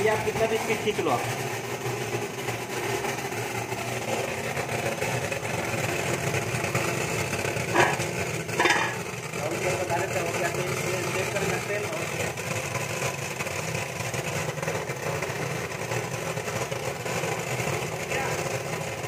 अभी आप कितना बेच के ठीक लो आप?